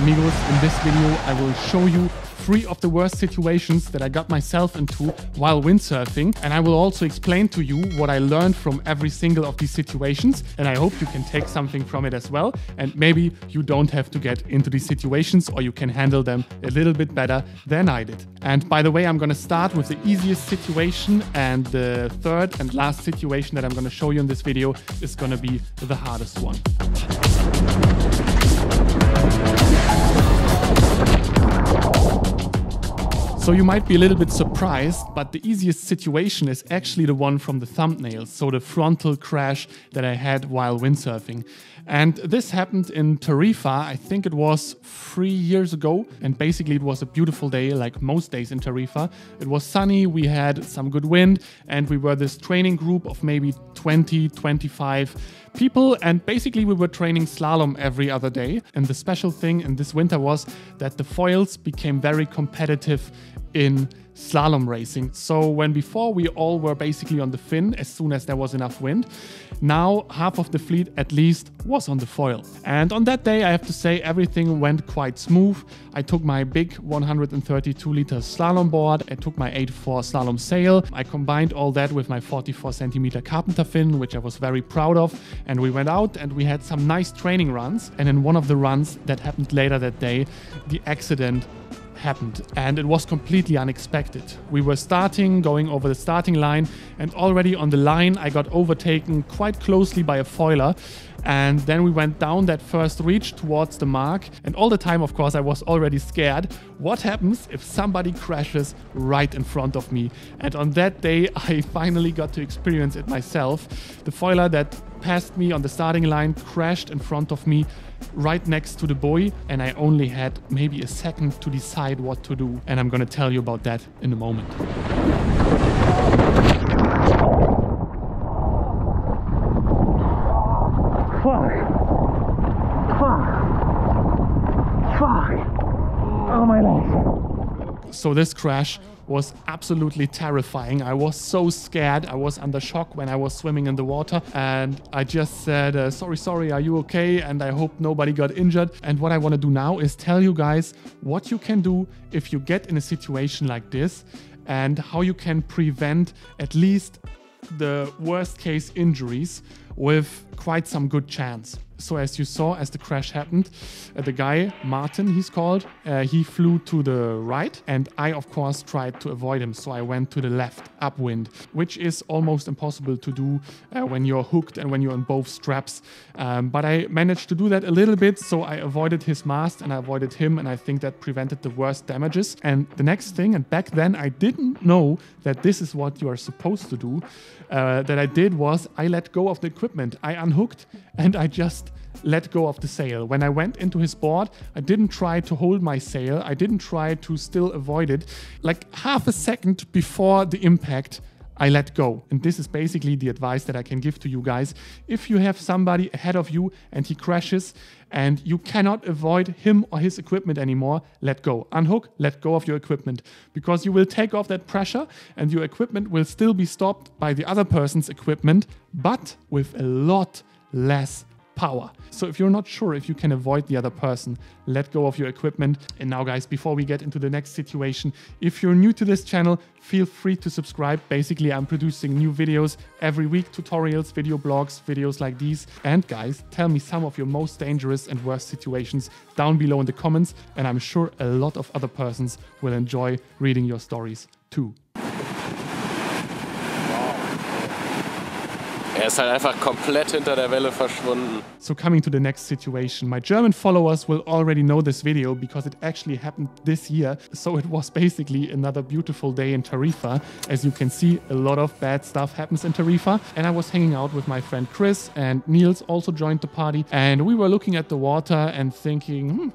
Amigos, in this video I will show you three of the worst situations that I got myself into while windsurfing and I will also explain to you what I learned from every single of these situations and I hope you can take something from it as well and maybe you don't have to get into these situations or you can handle them a little bit better than I did. And by the way, I'm gonna start with the easiest situation and the third and last situation that I'm gonna show you in this video is gonna be the hardest one. So you might be a little bit surprised, but the easiest situation is actually the one from the thumbnail, so the frontal crash that I had while windsurfing. And this happened in Tarifa, I think it was three years ago. And basically, it was a beautiful day, like most days in Tarifa. It was sunny, we had some good wind, and we were this training group of maybe 20, 25 people. And basically, we were training slalom every other day. And the special thing in this winter was that the foils became very competitive in slalom racing. So when before we all were basically on the fin as soon as there was enough wind, now half of the fleet at least was on the foil. And on that day, I have to say everything went quite smooth. I took my big 132 liter slalom board, I took my 84 slalom sail, I combined all that with my 44 centimeter carpenter fin, which I was very proud of, and we went out and we had some nice training runs. And in one of the runs that happened later that day, the accident happened and it was completely unexpected. We were starting, going over the starting line, and already on the line, I got overtaken quite closely by a foiler. And then we went down that first reach towards the mark. And all the time, of course, I was already scared. What happens if somebody crashes right in front of me? And on that day, I finally got to experience it myself. The foiler that passed me on the starting line crashed in front of me right next to the buoy and I only had maybe a second to decide what to do. And I'm gonna tell you about that in a moment. Fuck. Fuck. Fuck. Oh, my legs. So this crash was absolutely terrifying. I was so scared. I was under shock when I was swimming in the water. And I just said, uh, sorry, sorry, are you okay? And I hope nobody got injured. And what I want to do now is tell you guys what you can do if you get in a situation like this and how you can prevent at least the worst case injuries with quite some good chance. So as you saw, as the crash happened, uh, the guy, Martin, he's called, uh, he flew to the right and I, of course, tried to avoid him. So I went to the left, upwind, which is almost impossible to do uh, when you're hooked and when you're on both straps. Um, but I managed to do that a little bit. So I avoided his mast and I avoided him. And I think that prevented the worst damages. And the next thing, and back then I didn't know that this is what you are supposed to do, uh, that I did was I let go of the equipment. I unhooked and I just let go of the sail. When I went into his board, I didn't try to hold my sail. I didn't try to still avoid it. Like half a second before the impact, I let go. And this is basically the advice that I can give to you guys. If you have somebody ahead of you and he crashes and you cannot avoid him or his equipment anymore, let go. Unhook, let go of your equipment because you will take off that pressure and your equipment will still be stopped by the other person's equipment, but with a lot less power. So if you're not sure if you can avoid the other person, let go of your equipment. And now guys, before we get into the next situation, if you're new to this channel, feel free to subscribe. Basically, I'm producing new videos every week, tutorials, video blogs, videos like these. And guys, tell me some of your most dangerous and worst situations down below in the comments. And I'm sure a lot of other persons will enjoy reading your stories too. Er ist halt einfach komplett hinter der Welle verschwunden. So coming to the next situation, my German followers will already know this video because it actually happened this year. So it was basically another beautiful day in Tarifa. As you can see, a lot of bad stuff happens in Tarifa. And I was hanging out with my friend Chris and Niels also joined the party. And we were looking at the water and thinking, hmm,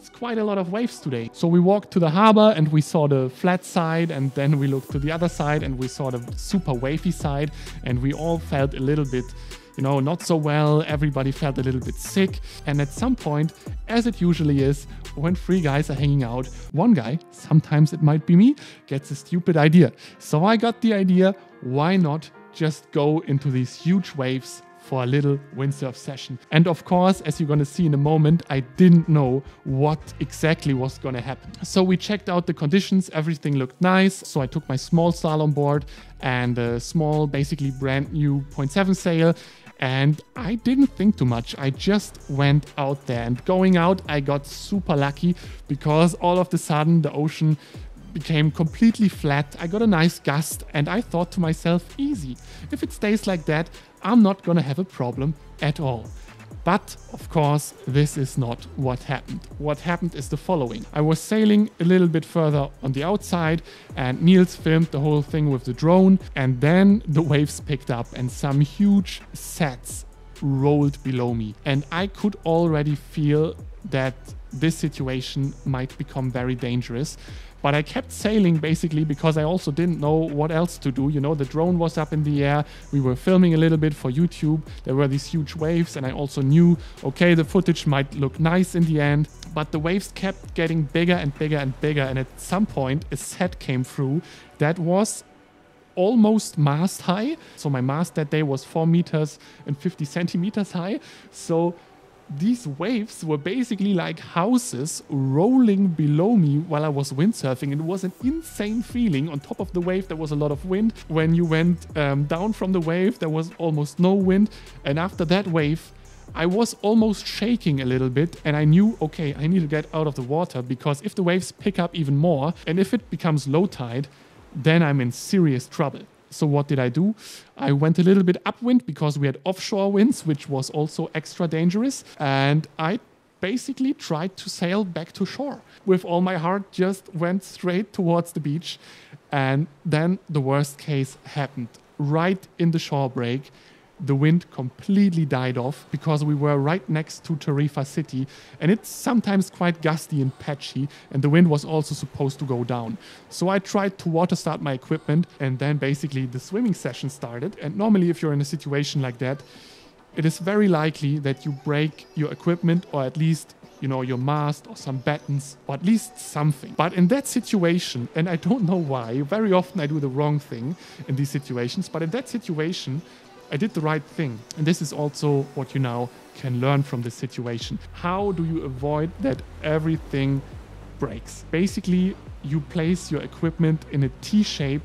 it's quite a lot of waves today. So we walked to the harbor and we saw the flat side, and then we looked to the other side and we saw the super wavy side, and we all felt a little bit you know, not so well. Everybody felt a little bit sick. And at some point, as it usually is, when three guys are hanging out, one guy, sometimes it might be me, gets a stupid idea. So I got the idea why not just go into these huge waves for a little windsurf session. And of course, as you're gonna see in a moment, I didn't know what exactly was gonna happen. So we checked out the conditions, everything looked nice. So I took my small slalom board and a small, basically brand new Point 7 sail. And I didn't think too much. I just went out there. And going out, I got super lucky because all of the sudden the ocean became completely flat. I got a nice gust and I thought to myself, easy. If it stays like that, I'm not gonna have a problem at all. But of course, this is not what happened. What happened is the following. I was sailing a little bit further on the outside and Niels filmed the whole thing with the drone and then the waves picked up and some huge sets rolled below me. And I could already feel that this situation might become very dangerous. But I kept sailing basically because I also didn't know what else to do. You know, the drone was up in the air. We were filming a little bit for YouTube. There were these huge waves, and I also knew, okay, the footage might look nice in the end. But the waves kept getting bigger and bigger and bigger. And at some point, a set came through that was almost mast high. So my mast that day was four meters and 50 centimeters high. So these waves were basically like houses rolling below me while I was windsurfing. It was an insane feeling. On top of the wave, there was a lot of wind. When you went um, down from the wave, there was almost no wind. And after that wave, I was almost shaking a little bit and I knew, okay, I need to get out of the water because if the waves pick up even more and if it becomes low tide, then I'm in serious trouble. So what did I do? I went a little bit upwind because we had offshore winds, which was also extra dangerous. And I basically tried to sail back to shore. With all my heart, just went straight towards the beach. And then the worst case happened. Right in the shore break, the wind completely died off because we were right next to Tarifa City and it's sometimes quite gusty and patchy and the wind was also supposed to go down. So I tried to water start my equipment and then basically the swimming session started and normally if you're in a situation like that it is very likely that you break your equipment or at least you know your mast or some battens or at least something but in that situation and i don't know why very often i do the wrong thing in these situations but in that situation I did the right thing. And this is also what you now can learn from this situation. How do you avoid that everything breaks? Basically, you place your equipment in a T shape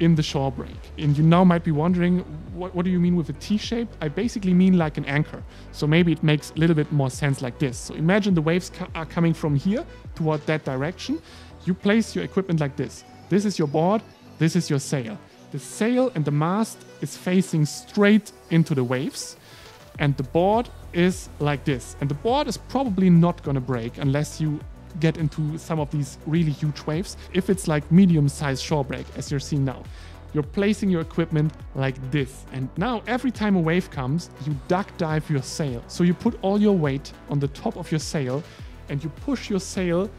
in the shore break. And you now might be wondering, what, what do you mean with a T shape? I basically mean like an anchor. So maybe it makes a little bit more sense like this. So imagine the waves are coming from here toward that direction. You place your equipment like this. This is your board, this is your sail. The sail and the mast is facing straight into the waves, and the board is like this. And the board is probably not gonna break unless you get into some of these really huge waves. If it's like medium sized shore break, as you're seeing now, you're placing your equipment like this. And now, every time a wave comes, you duck dive your sail. So you put all your weight on the top of your sail and you push your sail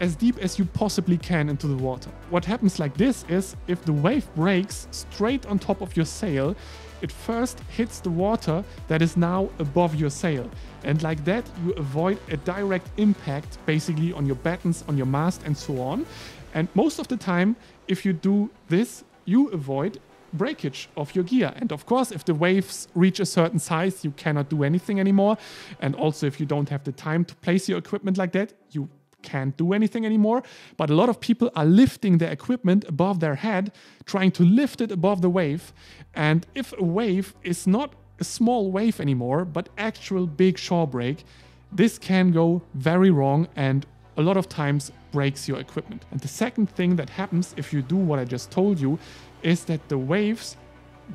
as deep as you possibly can into the water. What happens like this is if the wave breaks straight on top of your sail, it first hits the water that is now above your sail. And like that, you avoid a direct impact basically on your battens, on your mast, and so on. And most of the time, if you do this, you avoid breakage of your gear. And of course, if the waves reach a certain size, you cannot do anything anymore. And also, if you don't have the time to place your equipment like that, you can't do anything anymore. But a lot of people are lifting their equipment above their head, trying to lift it above the wave. And if a wave is not a small wave anymore, but actual big shore break, this can go very wrong and a lot of times breaks your equipment. And the second thing that happens if you do what I just told you is that the waves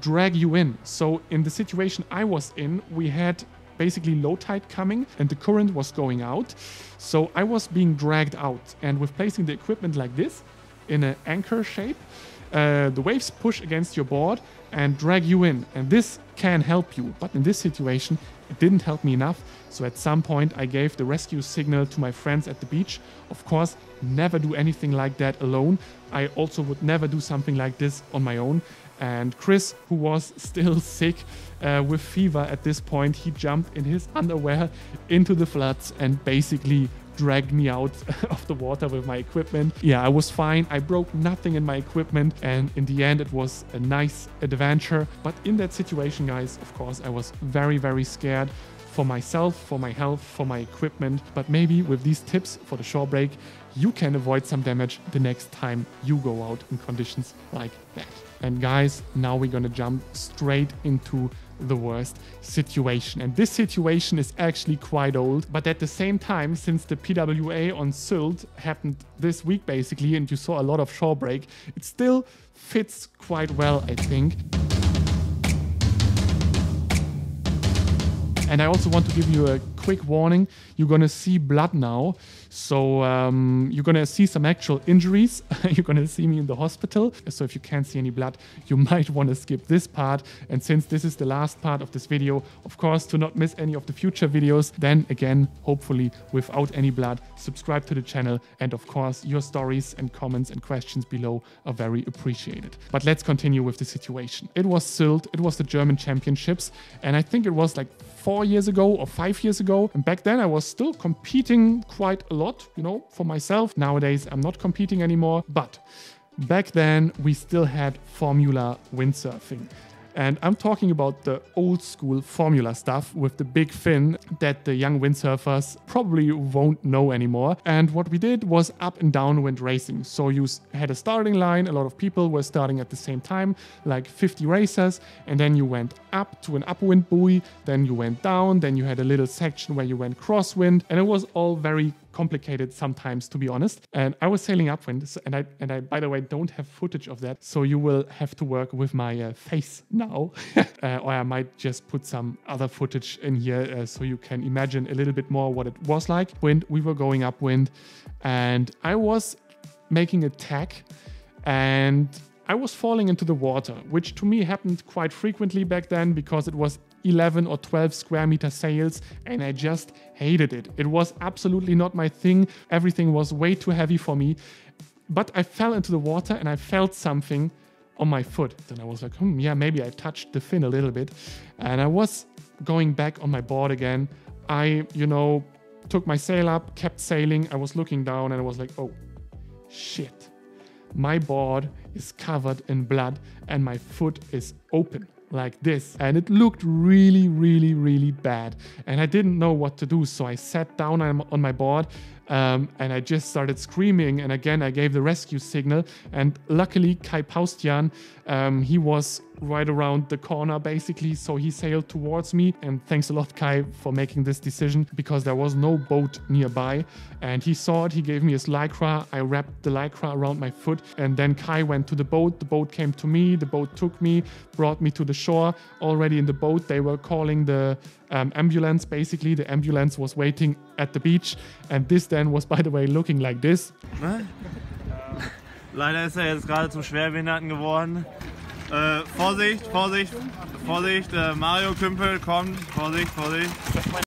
drag you in. So in the situation I was in, we had basically low tide coming and the current was going out. So I was being dragged out. And with placing the equipment like this in an anchor shape, uh, the waves push against your board and drag you in. And this can help you. But in this situation, it didn't help me enough. So at some point, I gave the rescue signal to my friends at the beach. Of course, never do anything like that alone. I also would never do something like this on my own. And Chris, who was still sick uh, with fever at this point, he jumped in his underwear into the floods and basically dragged me out of the water with my equipment. Yeah, I was fine. I broke nothing in my equipment. And in the end, it was a nice adventure. But in that situation, guys, of course, I was very, very scared for myself, for my health, for my equipment. But maybe with these tips for the shore break, you can avoid some damage the next time you go out in conditions like that. And guys, now we're gonna jump straight into the worst situation. And this situation is actually quite old, but at the same time, since the PWA on Sylt happened this week basically, and you saw a lot of shore break, it still fits quite well, I think. And I also want to give you a quick warning. You're to see blood now. So um, you're to see some actual injuries. you're to see me in the hospital. So if you can't see any blood, you might want to skip this part. And since this is the last part of this video, of course, to not miss any of the future videos, then again, hopefully without any blood, subscribe to the channel. And of course, your stories and comments and questions below are very appreciated. But let's continue with the situation. It was Sylt, it was the German Championships. And I think it was like four years ago or five years ago. And back then I was still competing quite a lot, you know, for myself. Nowadays I'm not competing anymore. But back then we still had Formula windsurfing. And I'm talking about the old school formula stuff with the big fin that the young windsurfers probably won't know anymore. And what we did was up and down wind racing. So you had a starting line, a lot of people were starting at the same time, like 50 racers, and then you went up to an upwind buoy, then you went down, then you had a little section where you went crosswind, and it was all very complicated sometimes, to be honest. And I was sailing upwind, and I and I by the way don't have footage of that, so you will have to work with my uh, face now, uh, or I might just put some other footage in here uh, so you can imagine a little bit more what it was like. Wind, we were going upwind, and I was making a tack, and I was falling into the water, which to me happened quite frequently back then because it was 11 or 12 square meter sails and I just hated it. It was absolutely not my thing. Everything was way too heavy for me. But I fell into the water and I felt something on my foot. Then I was like, hmm, yeah, maybe I touched the fin a little bit. And I was going back on my board again. I, you know, took my sail up, kept sailing. I was looking down and I was like, oh, shit. My board is covered in blood and my foot is open like this. And it looked really really really bad. And i didn't know what to do so i sat down on my board um, and I just started screaming. And again, I gave the rescue signal. And luckily, Kai Paustian, um, he was right around the corner basically. So he sailed towards me. And thanks a lot, Kai, for making this decision because there was no boat nearby. And he saw it. He gave me his lycra. I wrapped the lycra around my foot. And then Kai went to the boat. The boat came to me. The boat took me, brought me to the shore. Already in the boat, they were calling the um, ambulance. Basically, the ambulance was waiting at the beach. And this then was, by the way, looking like this. Leider ist er jetzt gerade zum Schwerbehinderten geworden. Äh, Vorsicht, Vorsicht, Vorsicht, äh, Mario Kümpel kommt. Vorsicht, Vorsicht.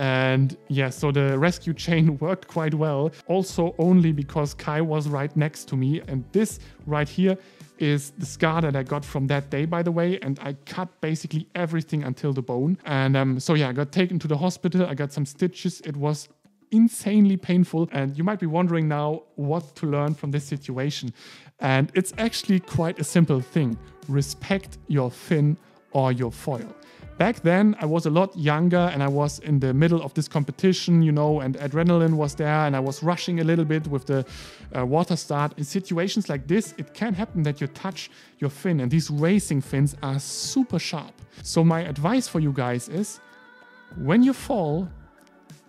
And yeah, so the rescue chain worked quite well. Also, only because Kai was right next to me. And this right here is the scar that I got from that day, by the way. And I cut basically everything until the bone. And um, so, yeah, I got taken to the hospital. I got some stitches. It was insanely painful. And you might be wondering now what to learn from this situation. And it's actually quite a simple thing respect your fin or your foil back then I was a lot younger and I was in the middle of this competition, you know, and adrenaline was there and I was rushing a little bit with the uh, water start. In situations like this, it can happen that you touch your fin and these racing fins are super sharp. So my advice for you guys is when you fall,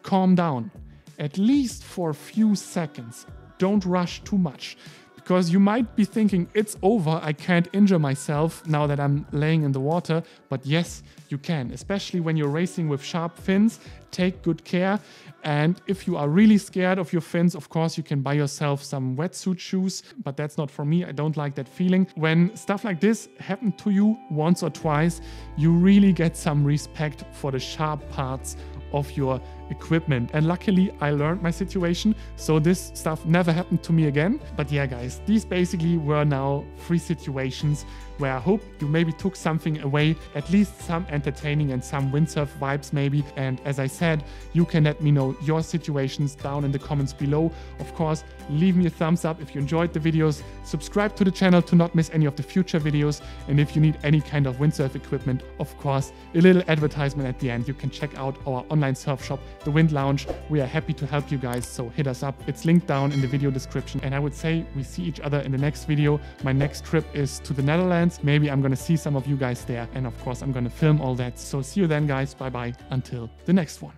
calm down. At least for a few seconds. Don't rush too much because you might be thinking it's over, I can't injure myself now that I'm laying in the water. But yes, you can, especially when you're racing with sharp fins. Take good care. And if you are really scared of your fins, of course, you can buy yourself some wetsuit shoes, but that's not for me. I don't like that feeling. When stuff like this happened to you once or twice, you really get some respect for the sharp parts of your equipment. And luckily, I learned my situation, so this stuff never happened to me again. But yeah, guys, these basically were now three situations where I hope you maybe took something away, at least some entertaining and some windsurf vibes maybe. And as I said, you can let me know your situations down in the comments below. Of course, leave me a thumbs up if you enjoyed the videos, subscribe to the channel to not miss any of the future videos. And if you need any kind of windsurf equipment, of course, a little advertisement at the end. You can check out our online surf shop, The Windlounge. We are happy to help you guys, so hit us up. It's linked down in the video description. And I would say we see each other in the next video. My next trip is to the Netherlands. Maybe I'm gonna see some of you guys there. And of course, I'm gonna film all that. So see you then, guys. Bye bye. Until the next one.